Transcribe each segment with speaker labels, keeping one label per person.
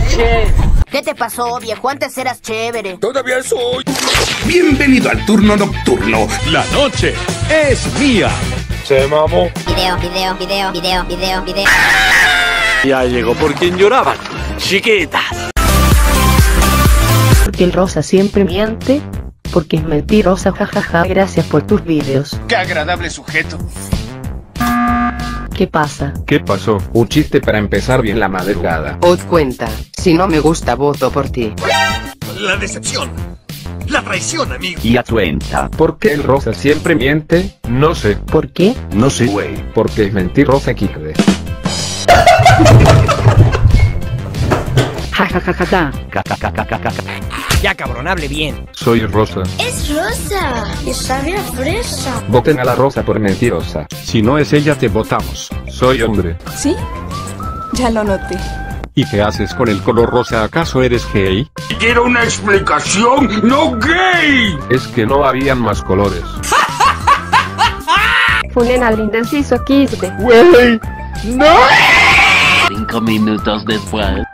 Speaker 1: noches.
Speaker 2: ¿Qué te pasó, viejo? Antes eras chévere.
Speaker 3: Todavía soy.
Speaker 4: Bienvenido al turno nocturno.
Speaker 5: La noche es mía.
Speaker 3: Se mamó.
Speaker 2: Video, video, video, video, video, video.
Speaker 5: Ya llegó por quien lloraban. Chiquitas.
Speaker 6: Porque el rosa siempre miente. Porque es mentirosa, jajaja. Gracias por tus vídeos.
Speaker 4: Qué agradable sujeto.
Speaker 6: ¿Qué pasa?
Speaker 7: ¿Qué pasó? Un chiste para empezar bien la madrugada.
Speaker 8: Os cuenta, si no me gusta voto por ti.
Speaker 4: La decepción. La traición, amigo.
Speaker 7: Y a cuenta. ¿Por qué el rosa siempre miente? No sé.
Speaker 6: ¿Por qué?
Speaker 7: No sé, güey. Porque es mentirosa, Kikde.
Speaker 1: Ya cabrón, hable bien.
Speaker 7: Soy rosa.
Speaker 9: Es rosa y sabe a fresa.
Speaker 7: Voten a la rosa por mentirosa. Si no es ella, te votamos. Soy hombre.
Speaker 10: ¿Sí? Ya lo noté.
Speaker 7: ¿Y qué haces con el color rosa? ¿Acaso eres gay?
Speaker 4: Quiero una explicación, no gay.
Speaker 7: Es que no habían más colores.
Speaker 6: Funen al indeciso Kisde.
Speaker 7: ¡Wey! ¡No!
Speaker 1: Cinco minutos después.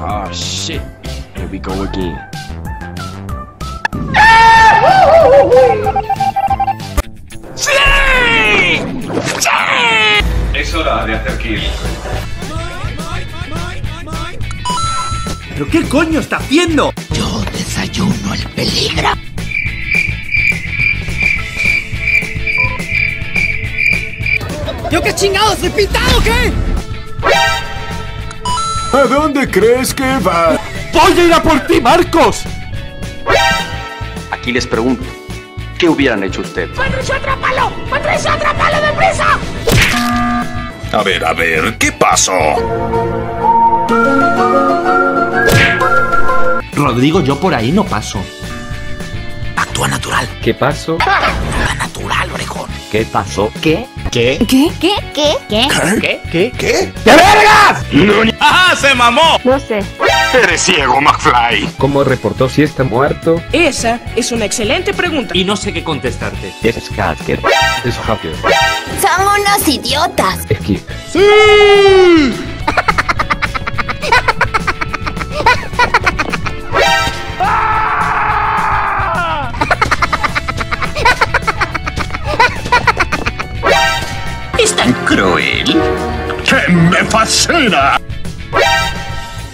Speaker 1: Oh shit. Here we go again.
Speaker 7: Es hora de hacer kill.
Speaker 5: ¿Pero qué coño está haciendo?
Speaker 1: Yo desayuno el peligro. ¿Yo qué chingados? ¿He pintado o qué?
Speaker 4: ¿A dónde crees que va?
Speaker 5: ¡Voy a ir a por ti, Marcos!
Speaker 11: Aquí les pregunto, ¿qué hubieran hecho ustedes?
Speaker 4: A ver, a ver, ¿qué pasó?
Speaker 5: Rodrigo, yo por ahí no paso.
Speaker 1: Actúa natural.
Speaker 7: ¿Qué pasó?
Speaker 1: Actúa natural, orejón.
Speaker 7: ¿Qué pasó?
Speaker 6: ¿Qué?
Speaker 1: ¿Qué?
Speaker 2: ¿Qué? ¿Qué? ¿Qué? ¿Qué?
Speaker 5: ¿Qué? ¿Qué?
Speaker 4: ¿Qué?
Speaker 5: ¡Ajá, se mamó!
Speaker 6: No sé.
Speaker 4: Eres ciego, McFly.
Speaker 7: ¿Cómo reportó si está muerto?
Speaker 10: Esa es una excelente pregunta.
Speaker 5: Y no sé qué contestarte.
Speaker 7: Es hacker. Es hacker.
Speaker 2: Son unos idiotas.
Speaker 7: Skip.
Speaker 4: ¿Es tan cruel? ¡Que me fascina!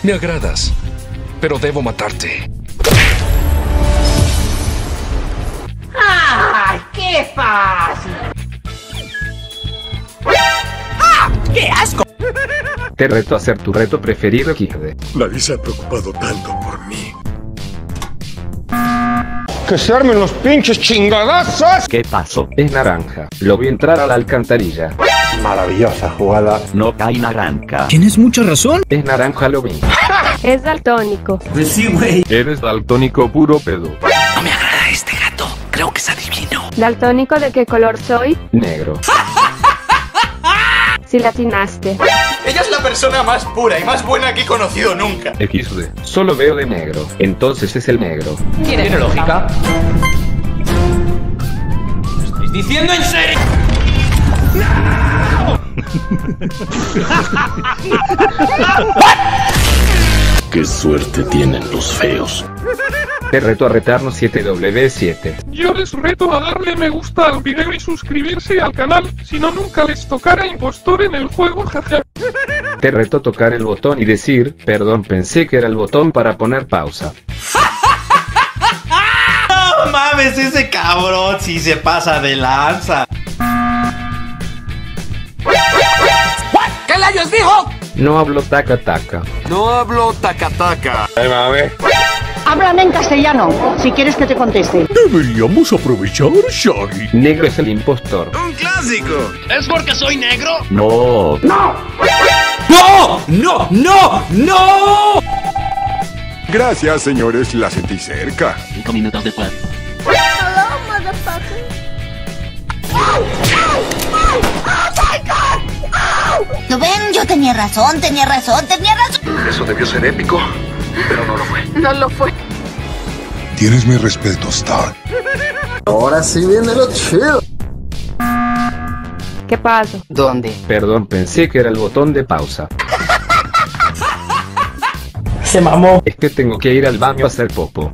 Speaker 3: Me agradas, pero debo matarte.
Speaker 1: ¡Qué asco!
Speaker 7: Te reto a hacer tu reto preferido, Kikde.
Speaker 4: Nadie se ha preocupado tanto por mí.
Speaker 3: ¡Que se armen los pinches chingadazos!
Speaker 7: ¿Qué pasó? Es naranja. Lo vi entrar a la alcantarilla.
Speaker 3: Maravillosa jugada.
Speaker 7: No cae naranja.
Speaker 1: Tienes mucha razón.
Speaker 7: Es naranja, lo vi.
Speaker 6: Es daltónico.
Speaker 5: Pues sí, güey.
Speaker 7: Eres daltónico puro pedo.
Speaker 1: No me agrada este gato. Creo que se adivinó.
Speaker 6: ¿Daltónico de qué color soy?
Speaker 7: Negro.
Speaker 6: Si latinaste.
Speaker 4: Ella es la persona más pura y más buena que he conocido nunca.
Speaker 7: XD. Solo veo de negro. Entonces es el negro.
Speaker 5: ¿Tiene lógica? ¿Lo estáis diciendo en serio?
Speaker 4: Qué suerte tienen los feos.
Speaker 7: Te reto a retarnos 7W7.
Speaker 12: Yo les reto a darle me gusta al video y suscribirse al canal, si no nunca les tocara impostor en el juego, jaja.
Speaker 7: Te reto a tocar el botón y decir, perdón, pensé que era el botón para poner pausa.
Speaker 5: No mames, ese cabrón sí se pasa de lanza.
Speaker 7: No hablo taca taca.
Speaker 3: No hablo taca-taca. Ay, mame.
Speaker 6: Háblame en castellano, si quieres que te conteste.
Speaker 4: Deberíamos aprovechar, Shaggy.
Speaker 7: Negro es el impostor.
Speaker 3: ¡Un clásico!
Speaker 1: ¿Es porque soy negro?
Speaker 7: No.
Speaker 5: ¡No! ¡No! ¡No! ¡No!
Speaker 4: Gracias, señores, la sentí cerca.
Speaker 1: Cinco minutos después.
Speaker 2: Yo tenía razón, tenía razón, tenía razón.
Speaker 4: Eso debió ser épico, pero no lo fue.
Speaker 6: No lo fue.
Speaker 4: Tienes mi respeto, Star.
Speaker 3: Ahora sí viene lo chido.
Speaker 6: ¿Qué pasó?
Speaker 8: ¿Dónde?
Speaker 7: Perdón, pensé que era el botón de pausa.
Speaker 5: Se mamó.
Speaker 7: Es que tengo que ir al baño a hacer popo.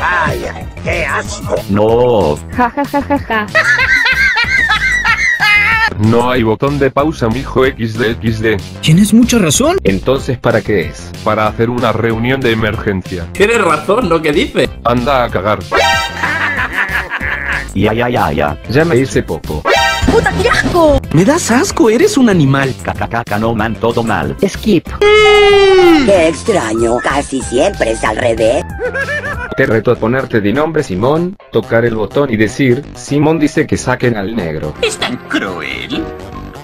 Speaker 11: Vaya, qué asco.
Speaker 7: No.
Speaker 13: Ja ja ja ja ja.
Speaker 12: No hay botón de pausa, mijo XD XD.
Speaker 11: Tienes mucha razón.
Speaker 7: Entonces, ¿para qué es?
Speaker 12: Para hacer una reunión de emergencia.
Speaker 5: Tienes razón, lo que dice.
Speaker 12: Anda a cagar.
Speaker 7: Ya, ya, ya, ya. Ya me hice popo.
Speaker 11: ¡Puta, qué asco! Me das asco, eres un animal.
Speaker 7: Caca, no man, todo mal.
Speaker 13: Skip.
Speaker 9: Qué extraño, casi siempre es al revés.
Speaker 7: Te reto a ponerte de nombre Simón, tocar el botón y decir, Simón dice que saquen al negro.
Speaker 11: ¿Es tan cruel?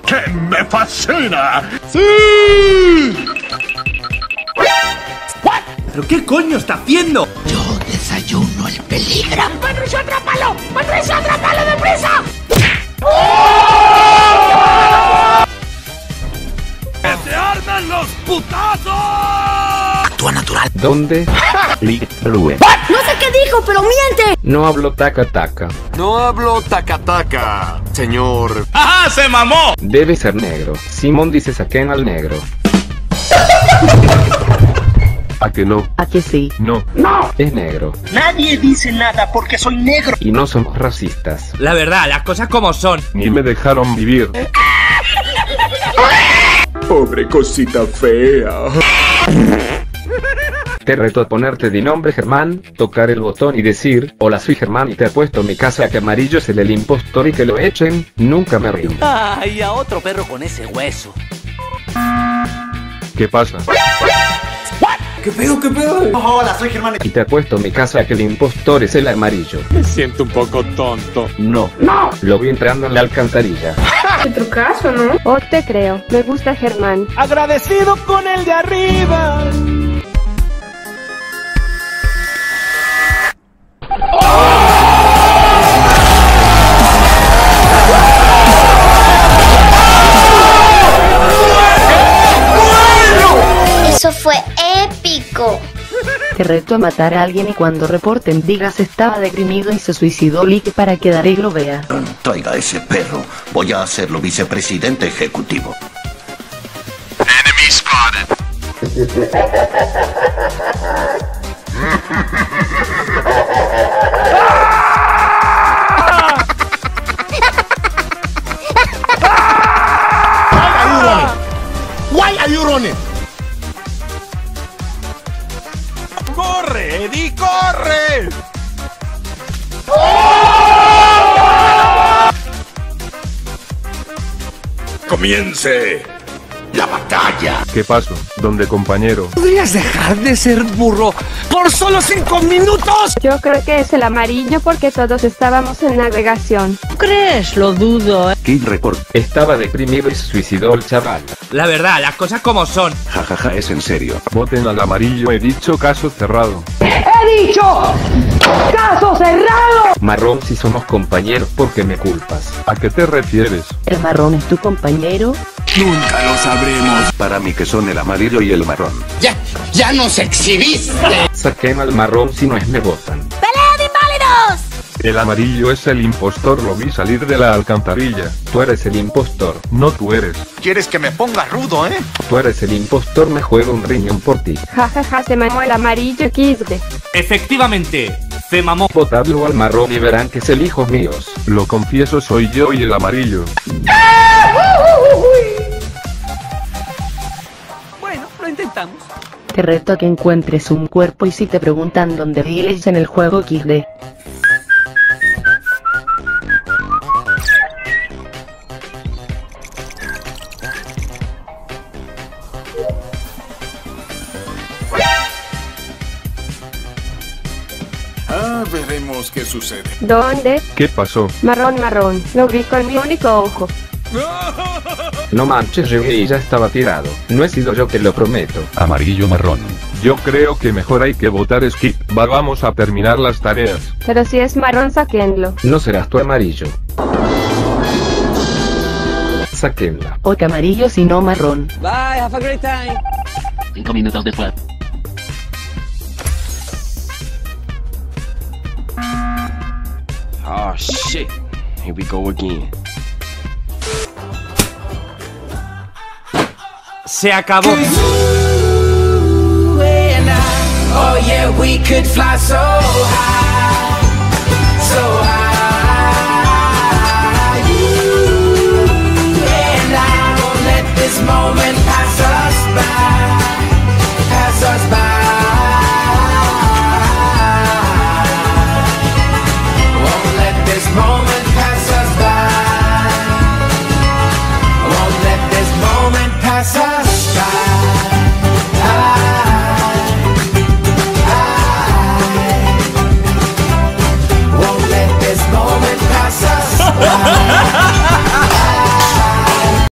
Speaker 11: ¡Que me fascina! ¿Pero qué coño está haciendo? Yo desayuno el peligro. ¡Patricio, atrápalo! ¡Patricio, atrápalo deprisa! ¡Que se armen los putazos! Actúa natural.
Speaker 7: ¿Dónde?
Speaker 14: No sé qué dijo, pero miente.
Speaker 7: No hablo taca taca.
Speaker 15: No hablo taca-taca, señor.
Speaker 16: ¡Ajá! ¡Se mamó!
Speaker 7: Debe ser negro. Simón dice saquen al negro.
Speaker 12: ¿A que no?
Speaker 13: ¿A que sí?
Speaker 12: No.
Speaker 7: Es negro.
Speaker 11: Nadie dice nada porque soy negro.
Speaker 7: Y no somos racistas.
Speaker 16: La verdad, las cosas como son.
Speaker 12: Ni me dejaron vivir.
Speaker 15: Pobre cosita fea.
Speaker 7: Te reto a ponerte de nombre Germán, tocar el botón y decir, hola soy Germán y te apuesto mi casa a que amarillo es el impostor y que lo echen, nunca me rindo.
Speaker 11: Ay, a otro perro con ese hueso.
Speaker 12: ¿Qué pasa?
Speaker 11: ¿Qué pedo, qué pedo? Hola, soy Germán.
Speaker 7: Y te apuesto mi casa a que el impostor es el amarillo.
Speaker 15: Me siento un poco tonto.
Speaker 7: No. Lo vi entrando en la alcantarilla.
Speaker 14: Qué trucazo, ¿no?
Speaker 13: Oh, te creo. Me gusta Germán.
Speaker 11: Agradecido con el de arriba.
Speaker 13: Te reto a matar a alguien y cuando reporten digas estaba deprimido y se suicidó Lick para que Darío lo vea.
Speaker 17: Traiga ese perro. Voy a hacerlo vicepresidente ejecutivo.
Speaker 11: Why are you running? ¡Corre!
Speaker 15: Comience la batalla.
Speaker 12: ¿Qué pasó? ¿Dónde compañero?
Speaker 11: ¿Podrías dejar de ser burro por solo cinco minutos?
Speaker 13: Yo creo que es el amarillo porque todos estábamos en navegación.
Speaker 10: ¿Crees? Lo dudo.
Speaker 7: Kid Report. Estaba deprimido y se suicidó el chaval.
Speaker 16: La verdad, las cosas como son.
Speaker 17: Jajaja, es en serio.
Speaker 12: Voten al amarillo. He dicho caso cerrado.
Speaker 10: ¡He dicho! ¡Caso cerrado!
Speaker 7: Marrón si somos compañeros porque me culpas.
Speaker 12: ¿A qué te refieres?
Speaker 13: ¿El marrón es tu compañero?
Speaker 15: Nunca lo sabremos.
Speaker 17: Para mí que son el amarillo y el marrón.
Speaker 11: ¡Ya! ¡Ya nos exhibiste!
Speaker 7: Saquen al marrón si no es me votan.
Speaker 9: ¡Pelea de inválidos!
Speaker 12: El amarillo es el impostor. Lo vi salir de la alcantarilla.
Speaker 7: Tú eres el impostor.
Speaker 12: No tú eres.
Speaker 16: ¿Quieres que me ponga rudo, eh?
Speaker 7: Tú eres el impostor, me juego un riñón por ti.
Speaker 13: Ja ja ja, se mamó el amarillo XD.
Speaker 16: Efectivamente, se mamó.
Speaker 7: Votadlo al marrón y verán que es el hijo míos.
Speaker 12: Lo confieso, soy yo y el amarillo.
Speaker 11: Intentamos.
Speaker 13: Te reto a que encuentres un cuerpo y si te preguntan dónde vives en el juego XD.
Speaker 15: Ah, veremos qué sucede.
Speaker 13: ¿Dónde?
Speaker 12: ¿Qué pasó?
Speaker 13: Marrón, marrón. Lo vi con mi único ojo.
Speaker 7: No manches, ya estaba tirado. No he sido yo que lo prometo.
Speaker 17: Amarillo marrón.
Speaker 12: Yo creo que mejor hay que votar skip. Va, vamos a terminar las tareas.
Speaker 13: Pero si es marrón, saquenlo.
Speaker 7: No serás tu amarillo. Saquenla.
Speaker 13: O que amarillo si no marrón.
Speaker 11: Bye, have a great time.
Speaker 17: Cinco minutos después.
Speaker 18: Oh shit. Here we go again.
Speaker 16: se acabó.
Speaker 4: Oh yeah, we could fly so high.